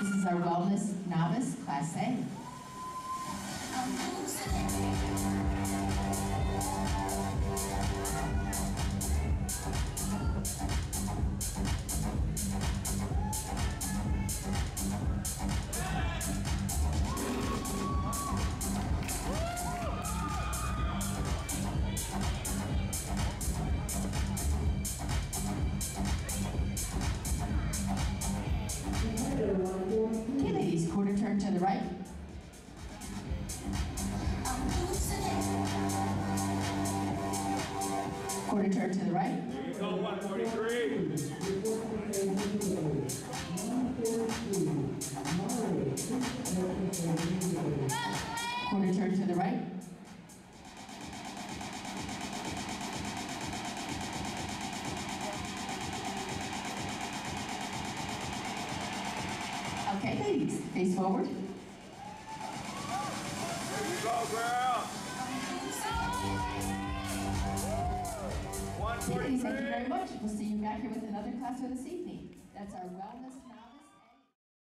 This is our Wellness Novice, Class A. Quarter turn to the right. There you go, 143. Quarter turn to the right. Okay, ladies, face forward. There you go, girl. Thank you very much. We'll see you back here with another class for this evening. That's our Wellness.